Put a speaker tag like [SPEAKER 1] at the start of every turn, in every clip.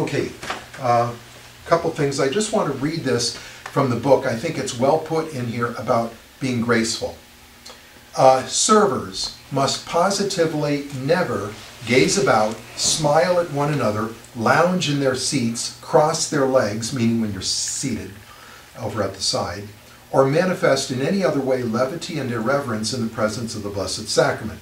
[SPEAKER 1] Okay, a couple things. I just want to read this from the book. I think it's well put in here about being graceful. Uh, servers must positively never gaze about, smile at one another, lounge in their seats, cross their legs, meaning when you're seated over at the side, or manifest in any other way levity and irreverence in the presence of the Blessed Sacrament.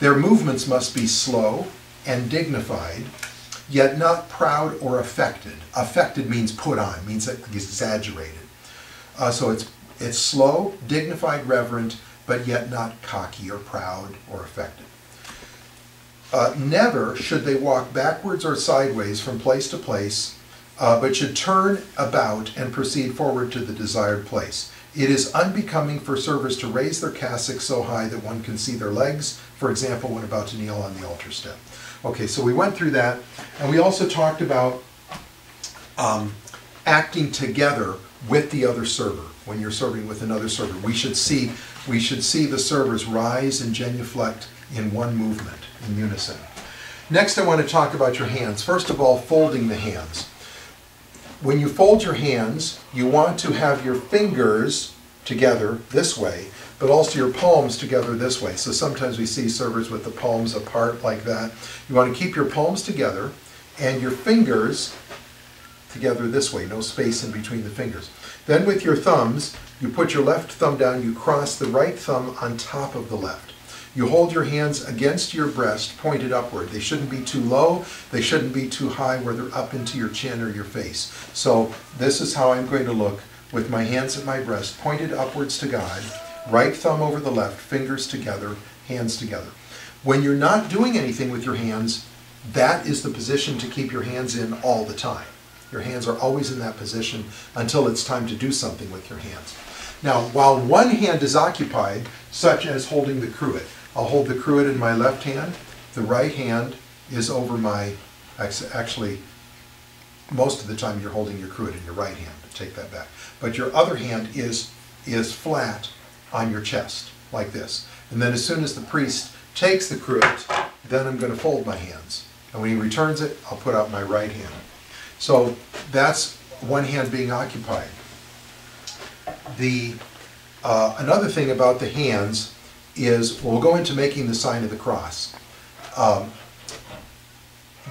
[SPEAKER 1] Their movements must be slow and dignified, yet not proud or affected. Affected means put on, means exaggerated. Uh, so it's, it's slow, dignified, reverent, but yet not cocky or proud or affected. Uh, never should they walk backwards or sideways from place to place, uh, but should turn about and proceed forward to the desired place. It is unbecoming for servers to raise their cassocks so high that one can see their legs, for example, when about to kneel on the altar step. Okay, so we went through that, and we also talked about um, acting together with the other server when you're serving with another server. We should see we should see the servers rise and genuflect in one movement, in unison. Next, I want to talk about your hands. First of all, folding the hands. When you fold your hands, you want to have your fingers together this way, but also your palms together this way. So sometimes we see servers with the palms apart like that. You want to keep your palms together and your fingers together this way, no space in between the fingers. Then with your thumbs, you put your left thumb down, you cross the right thumb on top of the left. You hold your hands against your breast, pointed upward. They shouldn't be too low, they shouldn't be too high where they're up into your chin or your face. So this is how I'm going to look with my hands at my breast, pointed upwards to God, right thumb over the left, fingers together, hands together. When you're not doing anything with your hands, that is the position to keep your hands in all the time. Your hands are always in that position until it's time to do something with your hands. Now, while one hand is occupied, such as holding the cruet, I'll hold the cruet in my left hand, the right hand is over my, actually, most of the time you're holding your cruet in your right hand, take that back. But your other hand is, is flat on your chest, like this. And then as soon as the priest takes the cruet, then I'm going to fold my hands. And when he returns it, I'll put out my right hand. So that's one hand being occupied. The uh, another thing about the hands is we'll go into making the sign of the cross. Um,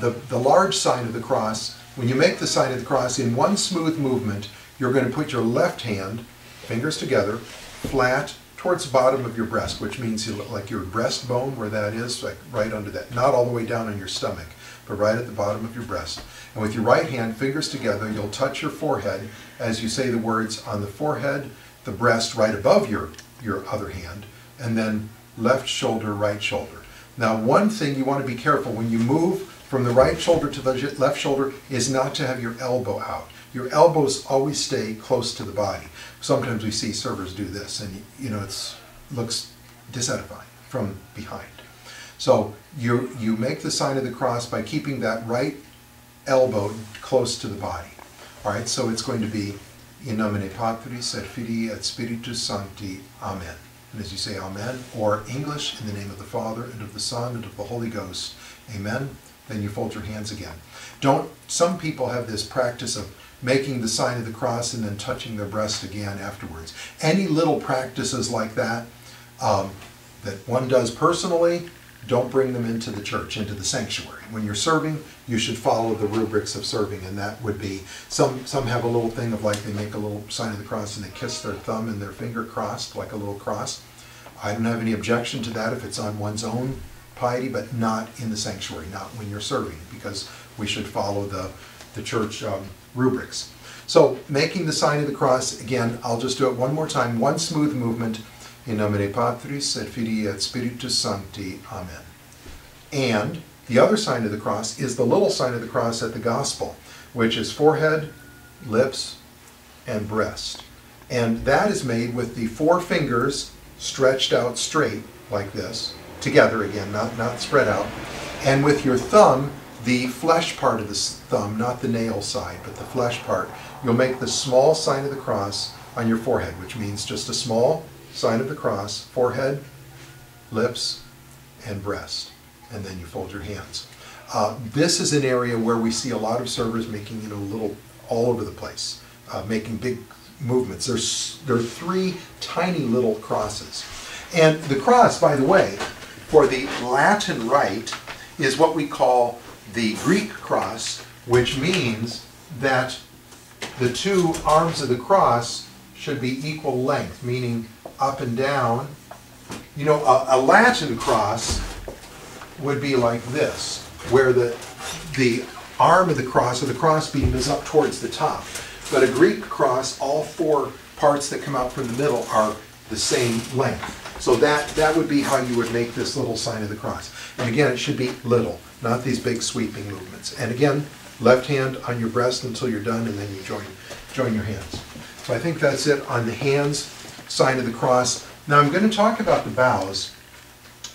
[SPEAKER 1] the, the large sign of the cross, when you make the sign of the cross in one smooth movement, you're going to put your left hand, fingers together, flat towards the bottom of your breast, which means you like your breastbone, where that is, like right under that, not all the way down on your stomach, but right at the bottom of your breast. And with your right hand, fingers together, you'll touch your forehead as you say the words on the forehead, the breast right above your, your other hand, and then left shoulder, right shoulder. Now, one thing you want to be careful when you move from the right shoulder to the left shoulder is not to have your elbow out. Your elbows always stay close to the body. Sometimes we see servers do this, and you know it looks disedifying from behind. So you you make the sign of the cross by keeping that right elbow close to the body. All right, so it's going to be in nomine Patris et Filii et Spiritus Sancti. Amen. And as you say Amen, or English, in the name of the Father, and of the Son, and of the Holy Ghost. Amen. Then you fold your hands again. Don't, some people have this practice of making the sign of the cross and then touching their breast again afterwards. Any little practices like that, um, that one does personally, don't bring them into the church, into the sanctuary. When you're serving, you should follow the rubrics of serving, and that would be some. Some have a little thing of like they make a little sign of the cross and they kiss their thumb and their finger crossed, like a little cross. I don't have any objection to that if it's on one's own piety, but not in the sanctuary, not when you're serving, because we should follow the the church um, rubrics. So making the sign of the cross again. I'll just do it one more time. One smooth movement. In nomine Patris et Filii et Spiritus Sancti. Amen. And the other sign of the cross is the little sign of the cross at the gospel, which is forehead, lips, and breast. And that is made with the four fingers stretched out straight, like this, together again, not, not spread out. And with your thumb, the flesh part of the thumb, not the nail side, but the flesh part, you'll make the small sign of the cross on your forehead, which means just a small sign of the cross, forehead, lips, and breast. And then you fold your hands. Uh, this is an area where we see a lot of servers making, you know, little, all over the place, uh, making big movements. There's, there are three tiny little crosses. And the cross, by the way, for the Latin rite, is what we call the Greek cross, which means that the two arms of the cross should be equal length, meaning up and down. You know, a, a Latin cross would be like this, where the, the arm of the cross or the crossbeam is up towards the top. But a Greek cross, all four parts that come out from the middle are the same length. So that, that would be how you would make this little sign of the cross. And again, it should be little, not these big sweeping movements. And again, left hand on your breast until you're done, and then you join, join your hands. So I think that's it on the hands, sign of the cross. Now I'm going to talk about the bows.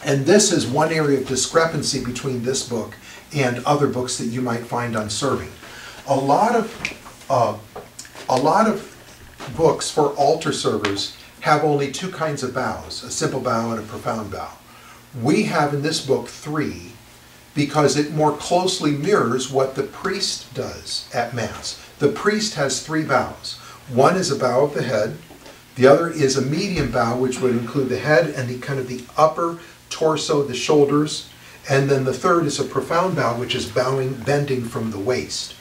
[SPEAKER 1] And this is one area of discrepancy between this book and other books that you might find on serving. A lot of, uh, a lot of books for altar servers have only two kinds of bows, a simple bow and a profound bow. We have in this book three because it more closely mirrors what the priest does at Mass. The priest has three bows. One is a bow of the head, the other is a medium bow, which would include the head and the kind of the upper torso, the shoulders, and then the third is a profound bow, which is bowing, bending from the waist.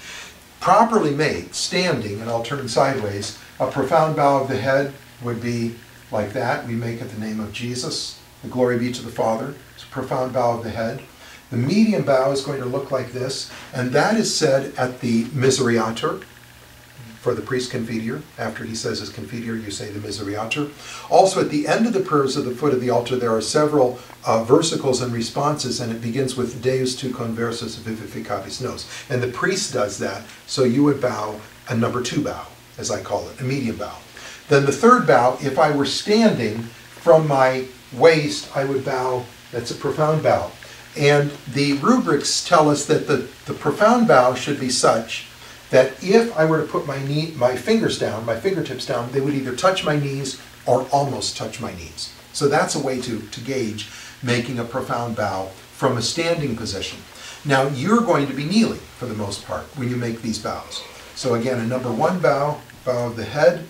[SPEAKER 1] Properly made, standing, and I'll turn sideways, a profound bow of the head would be like that. We make it the name of Jesus. The glory be to the Father. It's a profound bow of the head. The medium bow is going to look like this, and that is said at the Misereatur, for the priest confiteor. After he says his confiteor, you say the Misereatur. Also, at the end of the prayers of the foot of the altar, there are several uh, versicles and responses, and it begins with Deus tu conversus vivificabis nos. And the priest does that, so you would bow a number two bow, as I call it, a medium bow. Then the third bow, if I were standing from my waist, I would bow, that's a profound bow. And the rubrics tell us that the, the profound bow should be such that if I were to put my knee, my fingers down, my fingertips down, they would either touch my knees or almost touch my knees. So that's a way to, to gauge making a profound bow from a standing position. Now you're going to be kneeling for the most part when you make these bows. So again, a number one bow, bow of the head.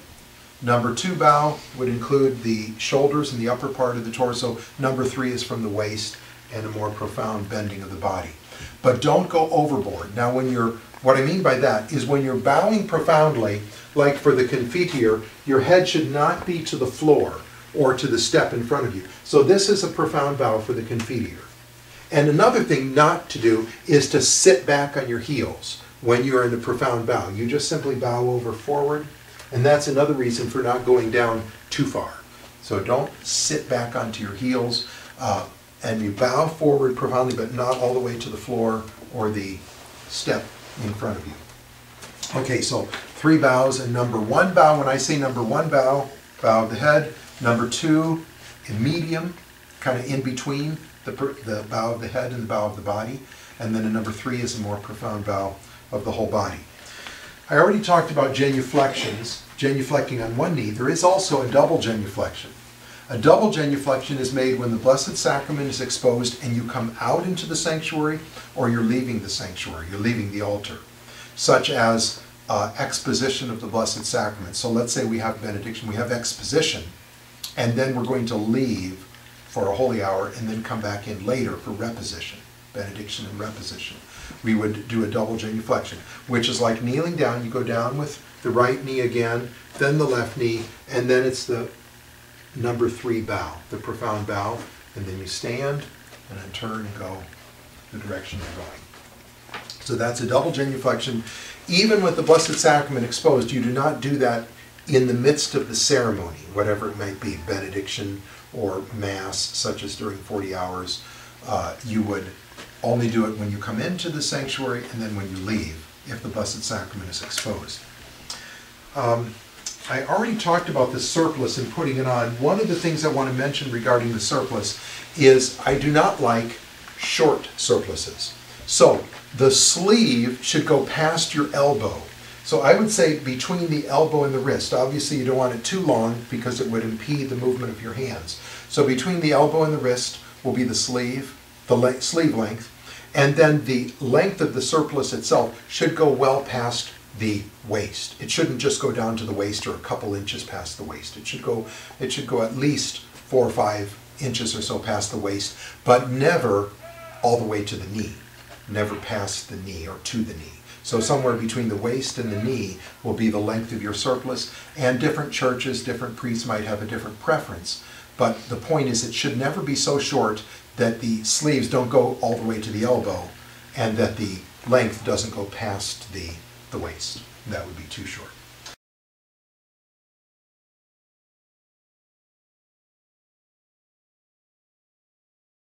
[SPEAKER 1] Number two bow would include the shoulders and the upper part of the torso. Number three is from the waist and a more profound bending of the body. But don't go overboard. Now when you're what I mean by that is when you're bowing profoundly, like for the confiteor, your head should not be to the floor or to the step in front of you. So this is a profound bow for the confiteor. And another thing not to do is to sit back on your heels when you're in a profound bow. You just simply bow over forward, and that's another reason for not going down too far. So don't sit back onto your heels, uh, and you bow forward profoundly, but not all the way to the floor or the step in front of you. Okay, so three bows, and number one bow, when I say number one bow, bow of the head. Number two, a medium, kind of in between the, the bow of the head and the bow of the body. And then a number three is a more profound bow of the whole body. I already talked about genuflections, genuflecting on one knee. There is also a double genuflection. A double genuflection is made when the Blessed Sacrament is exposed and you come out into the sanctuary or you're leaving the sanctuary, you're leaving the altar, such as uh, exposition of the Blessed Sacrament. So let's say we have benediction, we have exposition, and then we're going to leave for a holy hour and then come back in later for reposition, benediction and reposition. We would do a double genuflection, which is like kneeling down. You go down with the right knee again, then the left knee, and then it's the number three bow, the profound bow, and then you stand and then turn and go the direction you're going. So that's a double genuflection. Even with the Blessed Sacrament exposed, you do not do that in the midst of the ceremony, whatever it might be, benediction or mass, such as during 40 hours. Uh, you would only do it when you come into the sanctuary and then when you leave, if the Blessed Sacrament is exposed. Um, I already talked about the surplice and putting it on. One of the things I want to mention regarding the surplice is I do not like short surplices. So the sleeve should go past your elbow. So I would say between the elbow and the wrist. Obviously you don't want it too long because it would impede the movement of your hands. So between the elbow and the wrist will be the sleeve, the le sleeve length. And then the length of the surplice itself should go well past the waist. It shouldn't just go down to the waist or a couple inches past the waist. It should go, it should go at least four or five inches or so past the waist, but never all the way to the knee, never past the knee or to the knee. So somewhere between the waist and the knee will be the length of your surplice, and different churches, different priests might have a different preference. But the point is, it should never be so short that the sleeves don't go all the way to the elbow, and that the length doesn't go past the, the waist. That would be too short.